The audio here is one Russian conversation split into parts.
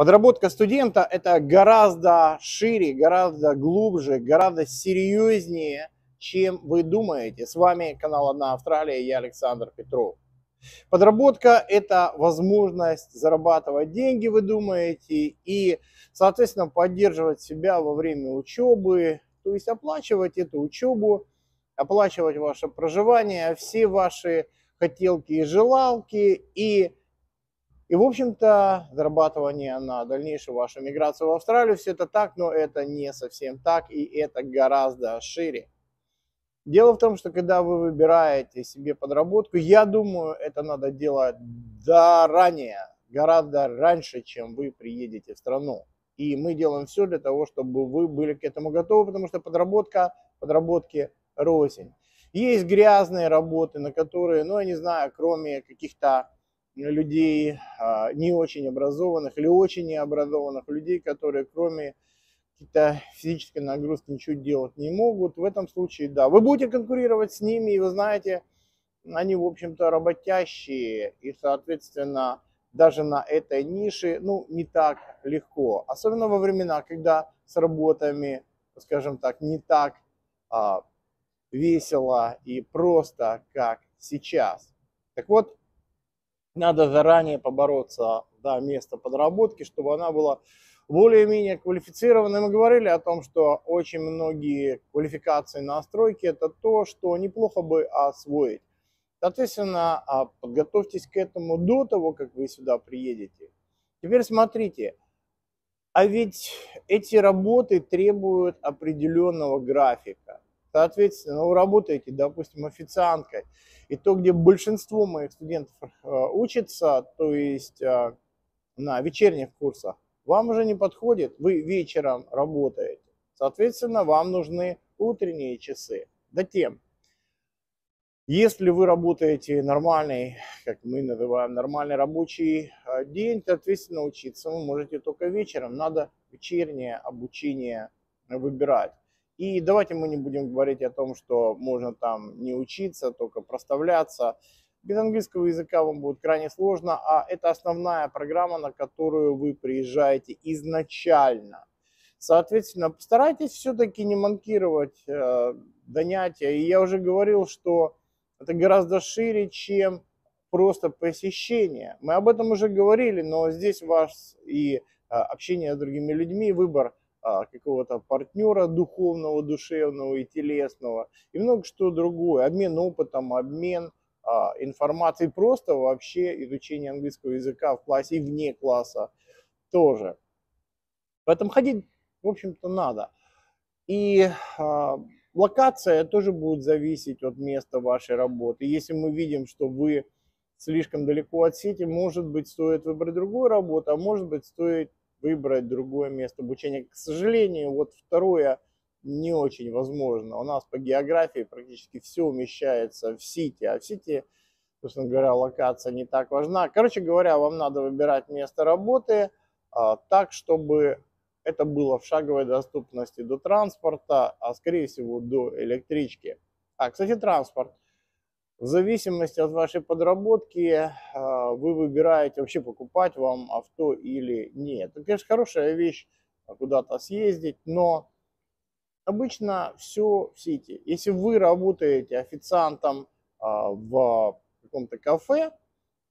Подработка студента – это гораздо шире, гораздо глубже, гораздо серьезнее, чем вы думаете. С вами канал «Одна Австралия» я Александр Петров. Подработка – это возможность зарабатывать деньги, вы думаете, и, соответственно, поддерживать себя во время учебы, то есть оплачивать эту учебу, оплачивать ваше проживание, все ваши хотелки и желалки, и и, в общем-то, зарабатывание на дальнейшую вашу миграцию в Австралию, все это так, но это не совсем так, и это гораздо шире. Дело в том, что когда вы выбираете себе подработку, я думаю, это надо делать заранее, гораздо раньше, чем вы приедете в страну. И мы делаем все для того, чтобы вы были к этому готовы, потому что подработка, подработки рознь. Есть грязные работы, на которые, ну, я не знаю, кроме каких-то людей а, не очень образованных или очень необразованных людей, которые кроме какой-то физической нагрузки ничего делать не могут. В этом случае, да, вы будете конкурировать с ними, и вы знаете, они, в общем-то, работящие, и, соответственно, даже на этой нише, ну, не так легко. Особенно во времена, когда с работами, скажем так, не так а, весело и просто, как сейчас. Так вот, надо заранее побороться за место подработки, чтобы она была более-менее квалифицированной. Мы говорили о том, что очень многие квалификации на стройке это то, что неплохо бы освоить. Соответственно, а, подготовьтесь к этому до того, как вы сюда приедете. Теперь смотрите, а ведь эти работы требуют определенного графика. Соответственно, вы работаете, допустим, официанткой, и то, где большинство моих студентов э, учатся, то есть э, на вечерних курсах, вам уже не подходит, вы вечером работаете. Соответственно, вам нужны утренние часы. Затем, если вы работаете нормальный, как мы называем, нормальный рабочий э, день, соответственно, учиться вы можете только вечером. Надо вечернее обучение выбирать. И давайте мы не будем говорить о том, что можно там не учиться, только проставляться. Без английского языка вам будет крайне сложно, а это основная программа, на которую вы приезжаете изначально. Соответственно, постарайтесь все-таки не манкировать э, занятия. И я уже говорил, что это гораздо шире, чем просто посещение. Мы об этом уже говорили, но здесь ваш и э, общение с другими людьми, выбор какого-то партнера духовного, душевного и телесного, и много что другое. Обмен опытом, обмен а, информацией, просто вообще изучение английского языка в классе и вне класса тоже. Поэтому ходить, в общем-то, надо. И а, локация тоже будет зависеть от места вашей работы. Если мы видим, что вы слишком далеко от сети, может быть, стоит выбрать другую работу, а может быть, стоит выбрать другое место обучения. К сожалению, вот второе не очень возможно. У нас по географии практически все умещается в Сити, а в Сити, собственно говоря, локация не так важна. Короче говоря, вам надо выбирать место работы а, так, чтобы это было в шаговой доступности до транспорта, а скорее всего до электрички. А, кстати, транспорт. В зависимости от вашей подработки а, вы выбираете вообще покупать вам авто или нет. Это, конечно, хорошая вещь куда-то съездить, но обычно все в сети. Если вы работаете официантом а, в каком-то кафе,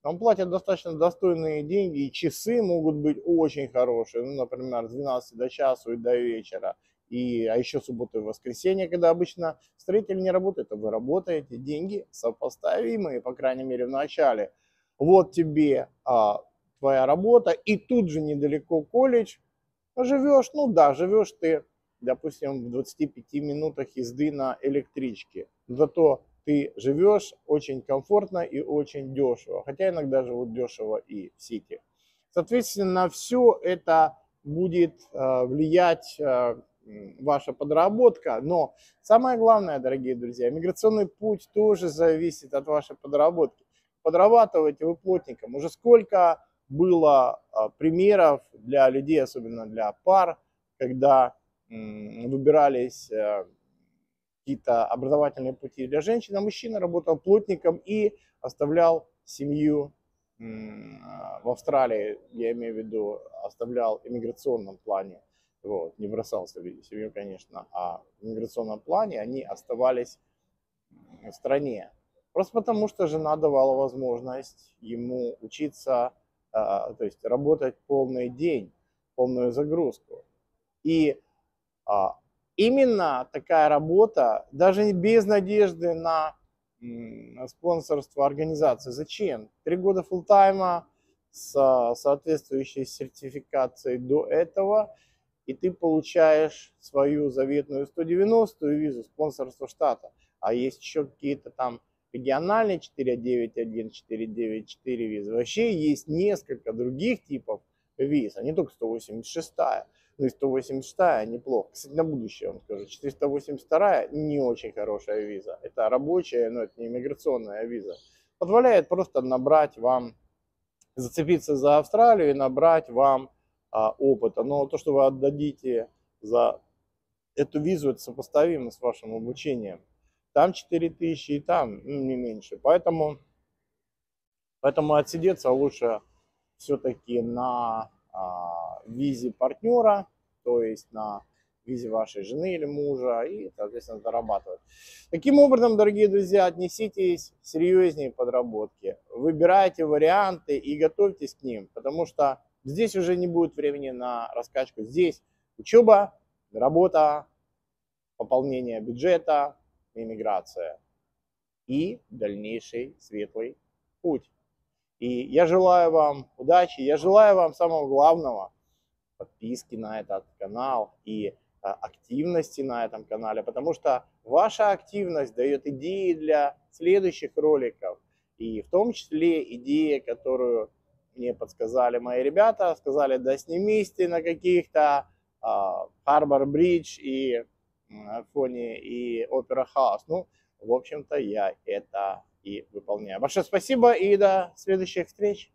вам платят достаточно достойные деньги, и часы могут быть очень хорошие, ну, например, с 12 до часу и до вечера и, а еще субботу и воскресенье, когда обычно строитель не работает, а вы работаете, деньги сопоставимые, по крайней мере, в начале. Вот тебе а, твоя работа, и тут же недалеко колледж, живешь, ну да, живешь ты, допустим, в 25 минутах езды на электричке, зато ты живешь очень комфортно и очень дешево, хотя иногда живут дешево и в Сити. Соответственно, все это будет э, влиять э, ваша подработка. Но самое главное, дорогие друзья, миграционный путь тоже зависит от вашей подработки. Подрабатываете вы плотником. Уже сколько было а, примеров для людей, особенно для пар, когда выбирались э, какие-то образовательные пути для женщин, а мужчина работал плотником и оставлял семью в Австралии, я имею в виду, оставлял иммиграционном плане, вот, не бросал семью, конечно, а в иммиграционном плане они оставались в стране. Просто потому, что жена давала возможность ему учиться, то есть работать полный день, полную загрузку. И а, именно такая работа, даже без надежды на спонсорство организации. Зачем? Три года фултайма с соответствующей сертификацией до этого, и ты получаешь свою заветную 190-ю визу спонсорства штата. А есть еще какие-то там региональные 491, 494 визы. Вообще есть несколько других типов виз, а не только 186. Ну и 186 неплохо. Кстати, на будущее вам скажу. 482 не очень хорошая виза. Это рабочая, но это не иммиграционная виза. Позволяет просто набрать вам, зацепиться за Австралию и набрать вам а, опыта. Но то, что вы отдадите за эту визу, это сопоставимо с вашим обучением. Там 4000 и там не меньше. Поэтому, поэтому отсидеться лучше все-таки на а, визе партнера, то есть на визе вашей жены или мужа, и, соответственно, зарабатывать. Таким образом, дорогие друзья, отнеситесь серьезнее подработки, выбирайте варианты и готовьтесь к ним, потому что здесь уже не будет времени на раскачку. Здесь учеба, работа, пополнение бюджета, иммиграция и дальнейший светлый путь. И я желаю вам удачи, я желаю вам самого главного, подписки на этот канал и а, активности на этом канале, потому что ваша активность дает идеи для следующих роликов. И в том числе идея, которую мне подсказали мои ребята, сказали, да снимись ты на каких-то Харбор Бридж и Фоне и Опера Хаус. Ну, в общем-то, я это и выполняю. Большое спасибо и до следующих встреч.